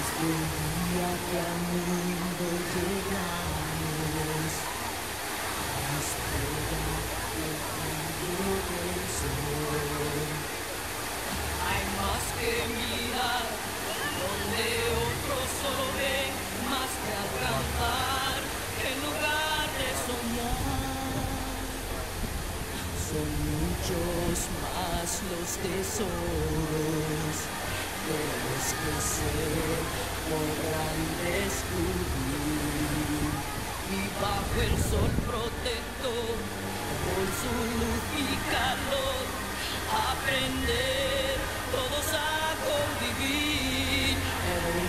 Desde el día que al mundo llegamos, estrella del brillo del. Hay más que mirar, donde otros solo ven, más que alcanzar, en lugar de soñar. Son muchos más los tesoros que se podrán descubrir. Y bajo el sol protector, con su luz y calor, aprender todos a convivir en un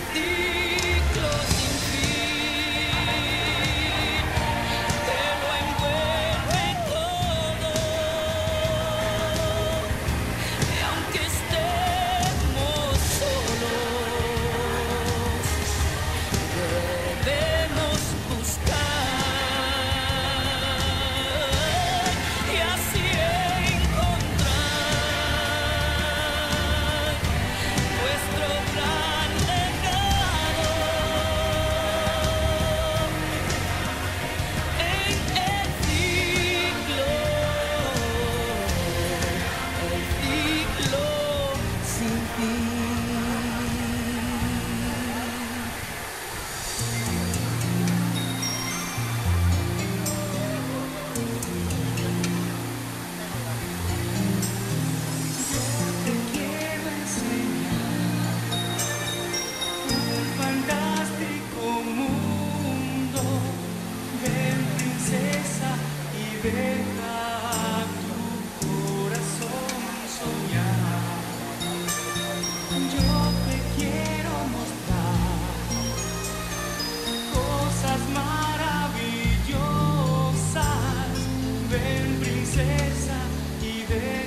princesa, y déjate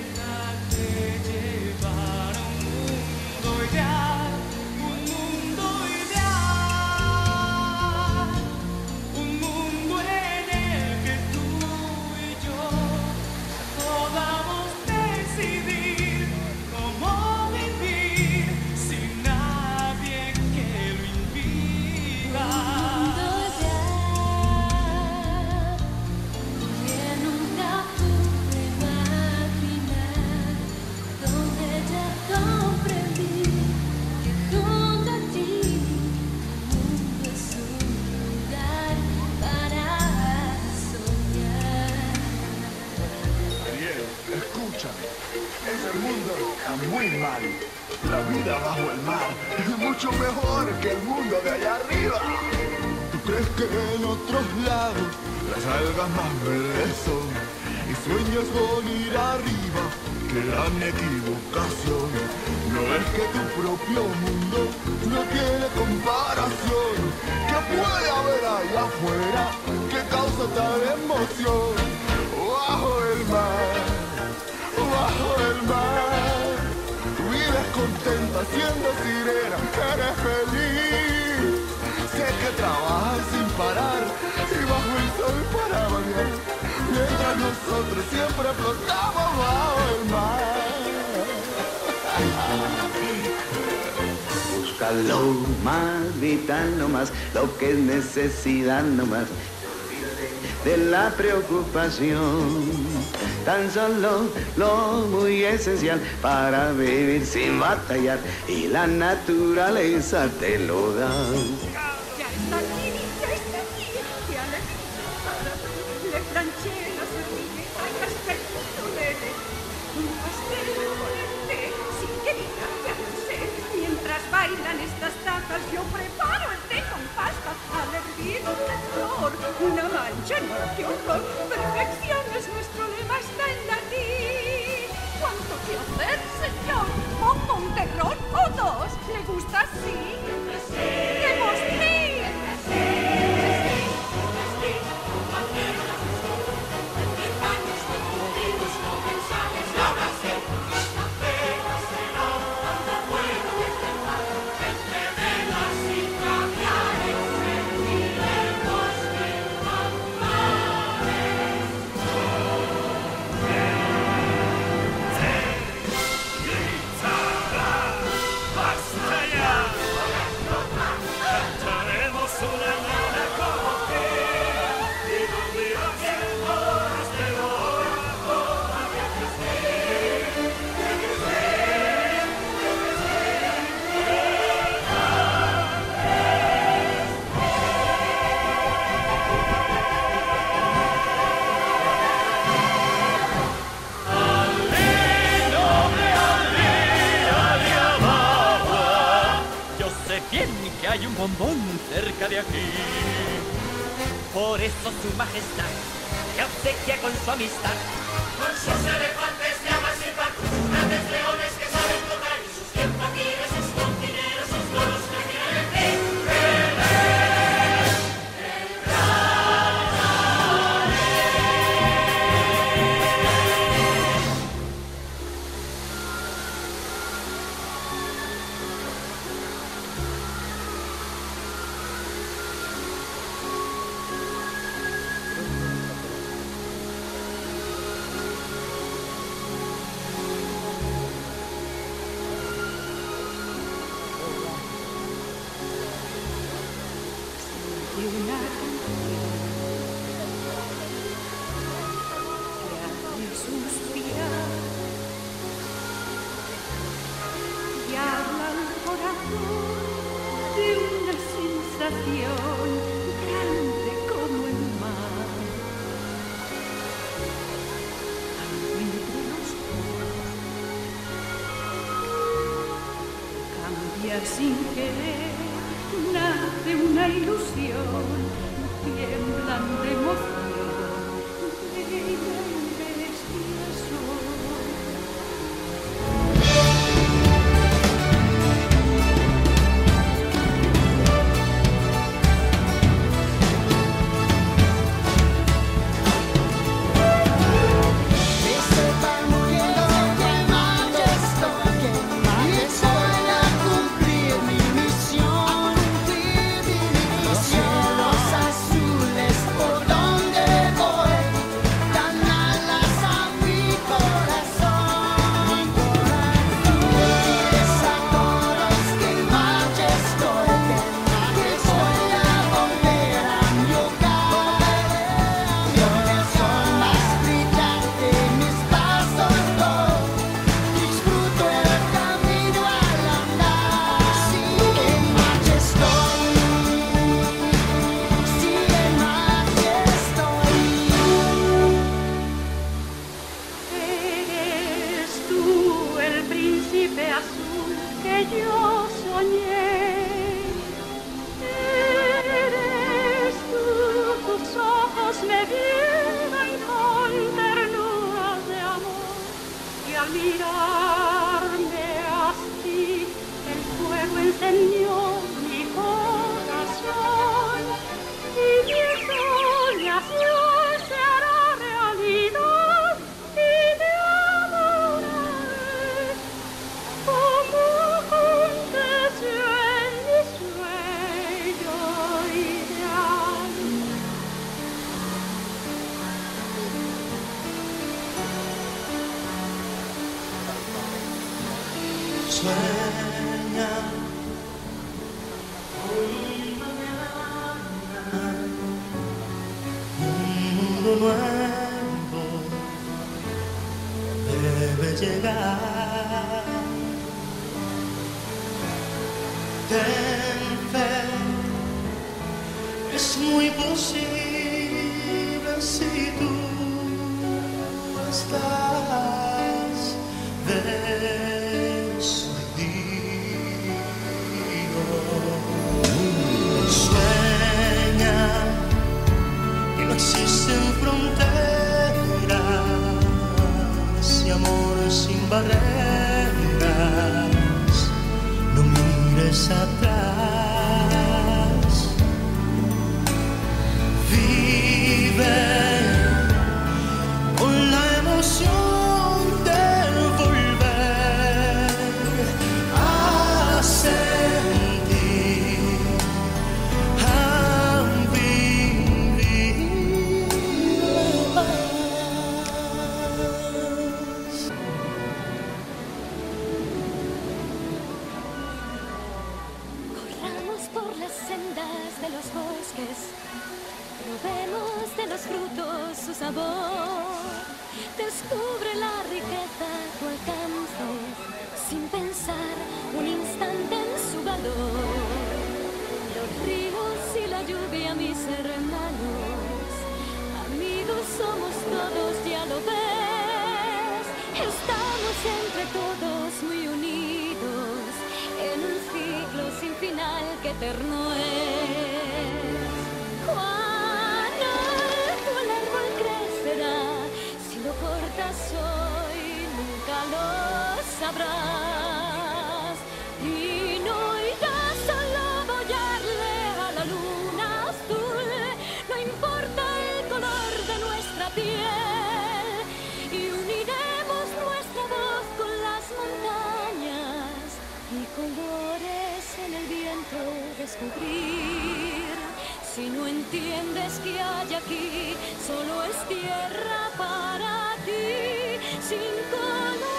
de allá arriba. ¿Tú crees que en otros lados las algas más verdes son? Y sueñas con ir arriba, qué gran equivocación. No es que tu propio mundo no tiene comparación. ¿Qué puede haber allá afuera que causa tal emoción? Bajo el mar bajo el mar. Contenta siendo sirena, eres feliz. Sé que trabajas sin parar y bajo el sol para bañar. Mientras nosotros siempre flotamos bajo el mar. Búscalo más vital nomás, lo que es necesidad nomás de la preocupación. Tan solo lo muy esencial para vivir sin batallar y la naturaleza te lo da. Ya está aquí, ya está aquí. ¡Qué alegría! Le planché la servilleta y hasta el punto verde. Pastel con sin querida, ya sé. Mientras bailan estas tazas, yo preparo el té con pasta. Al hervir una flor, una mancha, no, qué horror. Perfección es nuestro lema, está en latín. ¿Cuánto que hacer, señor? Pongo un terrón o dos. ¿Le gusta así? ¡Queremos sí! su majestad, que obsequia con su amistad. sin querer nace una ilusión, tiemblan de emoción. príncipe azul que yo soñé. Eres tú, tus ojos me vieron con ternura de amor y al mirarme así el fuego encendió. mundo nuevo debe llegar. Ten fe, es muy posible. todos muy unidos en un ciclo sin final que eterno es. Si no entiendes que hay aquí, solo es tierra para ti, sin color.